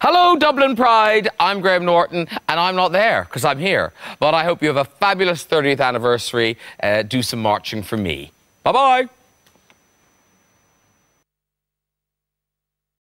Hello, Dublin Pride. I'm Graham Norton, and I'm not there because I'm here. But I hope you have a fabulous 30th anniversary. Uh, do some marching for me. Bye bye.